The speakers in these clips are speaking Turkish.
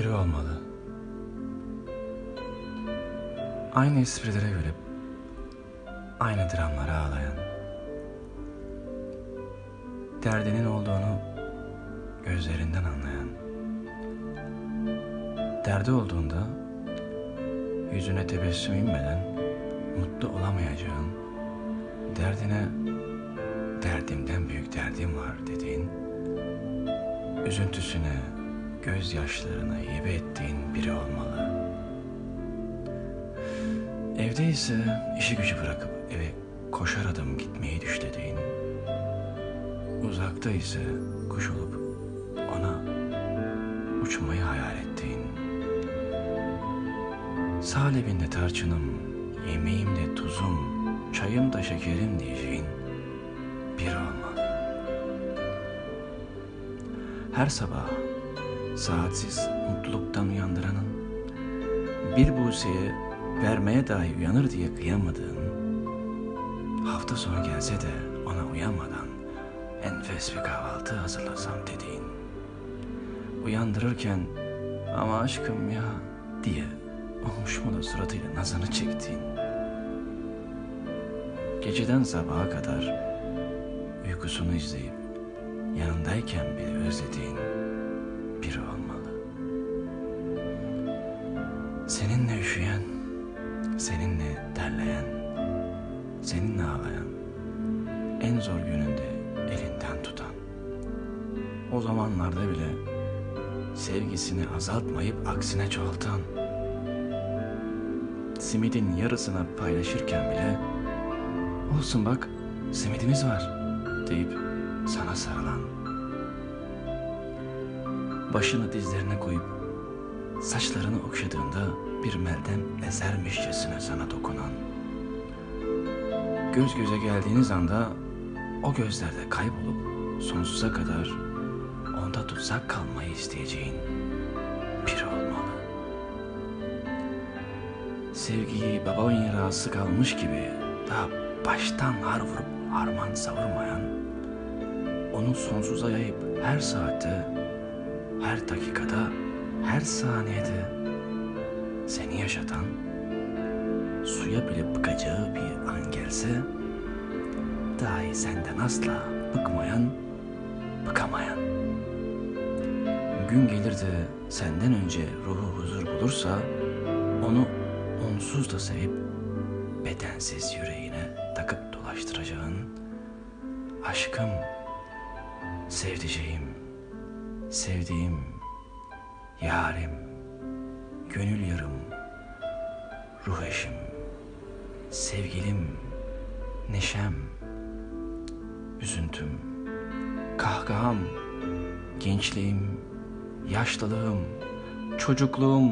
Biri olmalı. Aynı esprilere gülüp aynı dramlara ağlayan. Derdinin olduğunu gözlerinden anlayan. Derdi olduğunda yüzüne tebessüm inmeden mutlu olamayacağın, derdine derdimden büyük derdim var dediğin, üzüntüsüne, gözyaşlarına hibe ettiğin biri olmalı. Evde ise işi gücü bırakıp eve koşar adım gitmeyi düşlediğin, uzakta ise kuş olup ona uçmayı hayal ettiğin, salebinde tarçınım, yemeğimde tuzum, çayım da şekerim diyeceğin biri olmalı. Her sabah saatsiz mutluluktan uyandıranın, bir buğseye vermeye dahi uyanır diye kıyamadığın, hafta sonu gelse de ona uyanmadan enfes bir kahvaltı hazırlasam dediğin, uyandırırken ama aşkım ya diye omuşmalı suratıyla nazını çektiğin, geceden sabaha kadar uykusunu izleyip yanındayken bile özlediğin biri olmalı. Seninle üşüyen, seninle terleyen, seninle ağlayan, en zor gününde elinden tutan. O zamanlarda bile sevgisini azaltmayıp aksine çoğaltan. Simidin yarısını paylaşırken bile olsun bak simidimiz var deyip sana sarılan. Başını dizlerine koyup saçlarını okşadığında bir meltem esermişçesine sana dokunan. Göz göze geldiğiniz anda o gözlerde kaybolup sonsuza kadar onda tutsak kalmayı isteyeceğin biri olmalı. Sevgiyi baba mirası kalmış gibi daha baştan har vurup harman savurmayan, onu sonsuza yayıp her saatte, her dakikada, her saniyede seni yaşatan, suya bile bıkacağı bir an gelse, dahi senden asla bıkmayan, bıkamayan. Gün gelir de senden önce ruhu huzur bulursa, onu onsuz da sevip bedensiz yüreğine takıp dolaştıracağın aşkım, sevdiceğim, sevdiğim, yarim, gönül yarım, ruh eşim, sevgilim, neşem, üzüntüm, kahkaham, gençliğim, yaşlılığım, çocukluğum,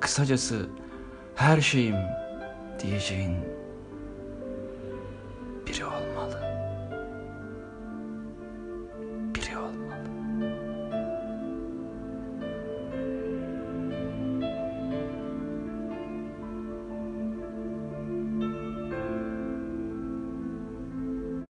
kısacası her şeyim diyeceğin biri olmalı.